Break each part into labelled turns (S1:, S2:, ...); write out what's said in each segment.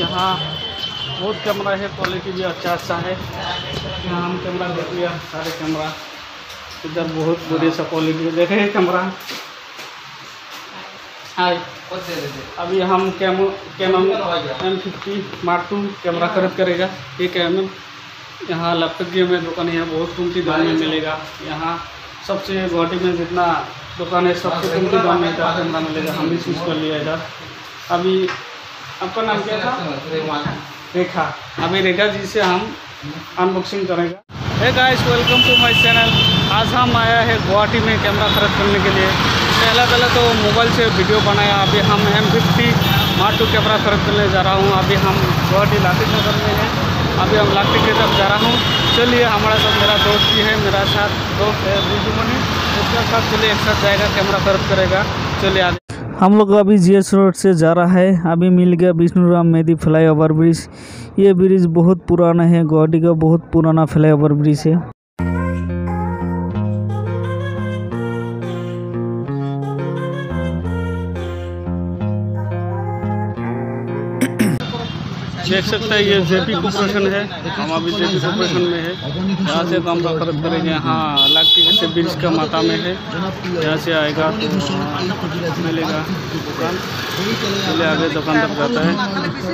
S1: यहाँ बहुत कैमरा है क्वालिटी भी अच्छा अच्छा है। यहाँ हम कैमरा देख लिया सारे कैमरा इधर बहुत बढ़िया सा क्वालिटी है देखे कैमरा हाय अभी हम camo Canon M fifty mark two camera खरीद करेगा। ये कैम यहाँ लैपटॉप की हमें दुकान है बहुत कीमती दाम में मिलेगा। यहाँ सबसे गुवाहाटी में जितना दुकान है सबसे कीमती दाम में कैमरा मिलेगा। हम भी चूज़ कर लिया इधर। अभी आपका नाम क्या था? रेखा। अभी रेखा जी से हम अनबॉक्सिंग करेंगे hey guys welcome to my channel आज हम आया है गुवाहाटी में कैमरा खरीद करने के लिए। पहला पहले तो मोबाइल से वीडियो बनाया। अभी हम एम फिफ्टी मार टू कैमरा खरीद करने जा रहा हूँ। अभी हम गुवाहाटी लाठी नगर में हैं। अभी हम लाठी की तरफ़ जा रहा हूँ। चलिए हमारा साथ मेरा दोस्त भी है मेरा साथ दोस्त है बिजूमनी उसके साथ चलिए एक साथ जाएगा कैमरा खरीद करेगा। चलिए आगे।
S2: हम लोग अभी जीएस रोड से जा रहा है। अभी मिल गया विष्णु राम मेदी फ्लाई ओवर ब्रिज। ये ब्रिज बहुत पुराना है गुवाहाटी का बहुत पुराना फ्लाई ओवर ब्रिज है।
S1: देख सकते हैं ये जेपी कॉर्पोरेशन है। हम अभी जेपी कॉर्पोरेशन में है। यहाँ से काम का खरीद करेंगे। यहाँ लाठी से ब्रिज का माता में है यहाँ से आएगा तो मिलेगा दुकान। चलिए आगे दुकान तक जाता है।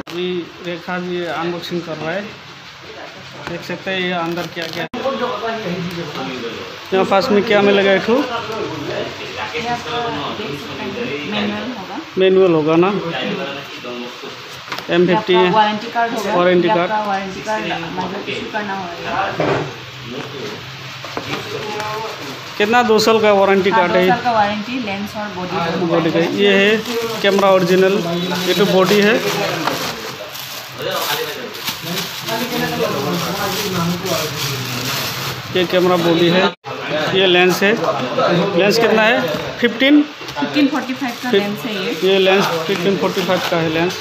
S1: अभी रेखा जी अनबॉक्सिंग कर रहा है। देख सकते हैं ये अंदर क्या क्या यहाँ पास में क्या मिलेगा एक
S3: मैनुअल होगा
S1: ना? एम फिफ्टी
S3: आपका वारंटी कार्ड होगा।
S1: Warranty card.
S3: वारंटी कार्ड मतलब इशू करना होगा।
S1: कितना दो साल का वारंटी
S3: हाँ,
S1: कार्ड है
S3: साल का वारंटी लेंस और बॉडी
S1: बॉडी का। ये है कैमरा ओरिजिनल ये तो बॉडी है। ये कैमरा बॉडी है। ये लेंस है। लेंस कितना है? 15
S3: फिफ्टीन फोर्टी फाइव का लेंस है ये।
S1: ये लेंस 1545 का है लेंस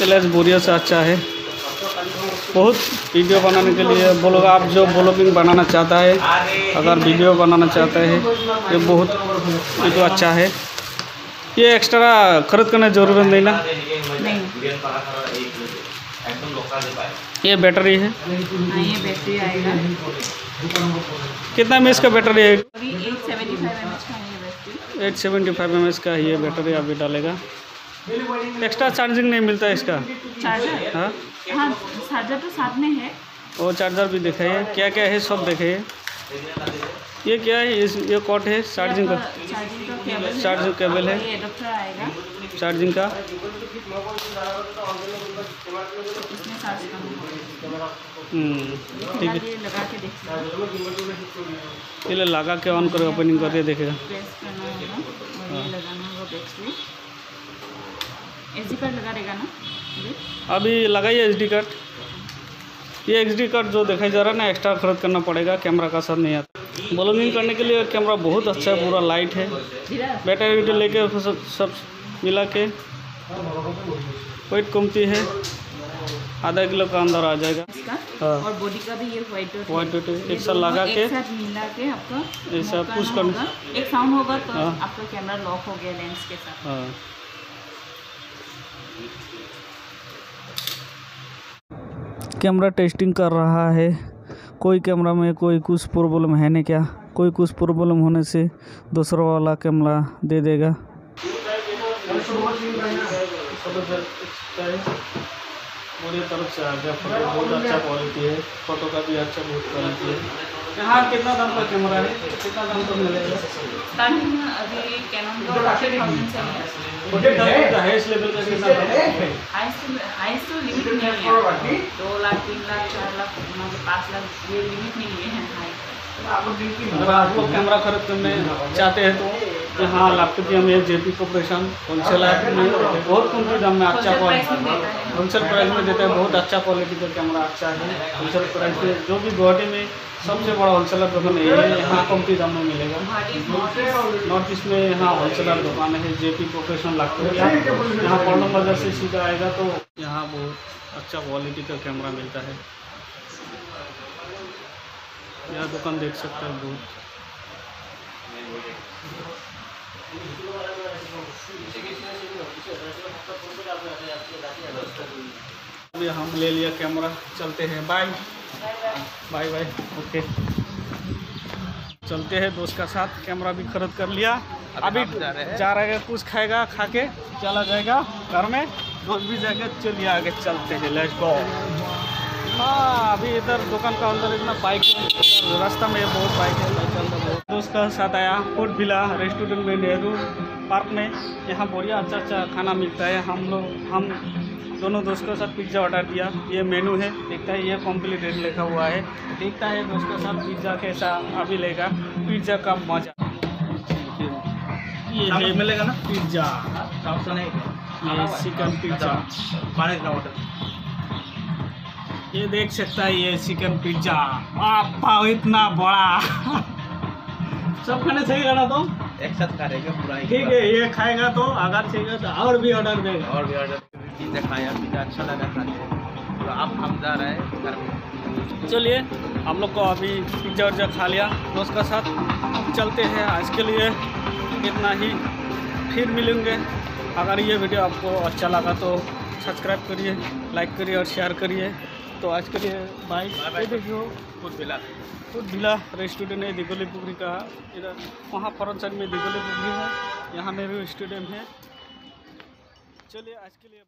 S1: ये लेंस बोरिया से अच्छा है। बहुत वीडियो बनाने के लिए ब्लॉग आप जो ब्लॉगिंग बनाना चाहता है अगर वीडियो बनाना चाहता है ये बहुत ये तो अच्छा है। ये एक्स्ट्रा खरीद करने की ज़रूरत नहीं। ना
S3: नहीं।
S1: ये बैटरी है।
S3: हाँ ये बैटरी आएगा।
S1: कितना एम का बैटरी है?
S3: अभी एट सेवेंटी फाइव एम का ये battery.
S1: Eight seventy five M का ये बैटरी अभी डालेगा। एक्स्ट्रा चार्जिंग नहीं मिलता है इसका?
S3: चार्जर
S1: हाँ।
S3: हाँ चार्जर तो साथ में है।
S1: और चार्जर भी दिखाइए। क्या क्या है? सब दिखाइए। ये क्या है? इस ये कॉट है? चार्जिंग का।
S3: चार्जिंग केबल है।
S1: चार्जिंग है का। हम्म, ठीक है।
S3: लगा के
S1: ऑन करो ओपनिंग करके देखेगा।
S3: ना
S1: अभी लगाइए एच डी कार्ड ये एच डी कार्ड जो दिखाई जा रहा है ना एक्स्ट्रा खरीद करना पड़ेगा कैमरा का साथ नहीं आता। ब्लॉगिंग करने के लिए कैमरा बहुत अच्छा है पूरा लाइट है। बैटरी वैटरी लेके सब सब मिला के वेट कमती है। आधा किलो का अंदर आ जाएगा। हाँ।
S3: और बॉडी का भी ये व्हाइट
S1: वाइट एक साथ लगा के
S3: एक साथ मिला के आपका
S1: ऐसा
S3: करना
S1: करना।
S3: एक साउंड होगा तो
S1: हाँ।
S3: आपका कैमरा लॉक हो गया लेंस के साथ।
S1: हाँ।
S2: कैमरा टेस्टिंग कर रहा है। कोई कैमरा में कोई कुछ प्रॉब्लम है नहीं क्या? कोई कुछ प्रॉब्लम होने से दूसरा वाला कैमरा दे देगा।
S1: पूरी तरफ़ से आ गया फ़ोटो बहुत अच्छा क्वालिटी है। फ़ोटो का भी अच्छा बहुत क्वालिटी है। यहाँ कितना दाम का कैमरा है? कितना दाम का मिलेगा?
S3: स्टार्टिंग अभी कैनन का फोर्टी है।
S1: फोर्टी थाउज़ेंड का हाईएस्ट लेवल का कितना दाम है?
S3: हाईएस्ट हाईएस्ट तो लिमिट नहीं है। दो लाख तीन लाख चार लाख मतलब पाँच लाख ये लिमिट नहीं है हाई
S1: अगर आप लोग कैमरा खरीद करने चाहते हैं तो यहाँ लैपटॉप जी हमें जे पी कॉर्पोरेशन होलसेल में बहुत कम दाम में अच्छा क्वालिटी होलसेल प्राइस
S3: में देता है।
S1: बहुत अच्छा क्वालिटी का कैमरा अच्छा है। होलसेल प्राइस में जो भी गुवाहाटी में सबसे बड़ा होलसेलर दुकान यही है यहाँ कमती दाम में मिलेगा।
S3: नॉर्थ ईस्ट
S1: में यहाँ होलसेलर दुकान है जे पी कॉर्पोरेशन लैपटॉप यहाँ पौलम बाज़ार से सीधा आएगा तो यहाँ बहुत अच्छा क्वालिटी का कैमरा मिलता है। यह दुकान देख सकते हैं बहुत। अभी हम ले लिया कैमरा चलते हैं बाय बाय बाय ओके चलते हैं दोस्त का साथ कैमरा भी खरीद कर लिया। अभी जा रहे हैं। कुछ खाएगा खा के चला जाएगा घर में। दोस्त भी जाएगा चलिए आगे चलते हैं लेट्स गो हाँ अभी इधर दुकान का अंदर इतना बाइक रास्ता में बहुत बाइक है बाइक अंदर बहुत। दोस्त का साथ आया फ़ूड विला रेस्टोरेंट में नेहरू पार्क में। यहाँ बढ़िया अच्छा अच्छा खाना मिलता है। हम लोग हम दोनों दोस्त के साथ पिज़्ज़ा ऑर्डर दिया ये मेनू है देखता है ये कॉम्प्लीट रेट लिखा हुआ है। देखता है दोस्त के साथ पिज़्ज़ा कैसा अभी लेगा। पिज़्ज़ा का मज़ा। ये
S4: मिलेगा ना?
S1: पिज़्ज़ा ये चिकन पिज़्ज़ा
S4: पानी का ऑर्डर
S1: ये देख सकता है ये चिकन पिज़्ज़ा आपा इतना बड़ा। सब खाने सही ना तो?
S4: एक साथ खा रहेगा पूरा
S1: ठीक है ये खाएगा तो अगर चाहिए तो और भी ऑर्डर देगा।
S4: और भी ऑर्डर पिज्जा खाया पिज्जा अच्छा लगा खाने पूरा अब हम जा रहे हैं घर में
S1: चलिए हम लोग को अभी पिज़्ज़ा उज्जा खा लिया। दोस्त का साथ चलते हैं आज के लिए। इतना ही फिर मिलेंगे। अगर ये वीडियो आपको अच्छा लगा तो सब्सक्राइब करिए लाइक करिए और शेयर करिए। तो आज के लिए बाइक
S4: Bye-bye.
S1: देखियो
S4: खुद मिला
S1: खुद विला रेस्टोरेंट है दिगोली पुखरी का। इधर वहाँ फ्रंट साइड में दिगोली पुखरी है। यहाँ में भी स्टेडियम है। चलिए आज के लिए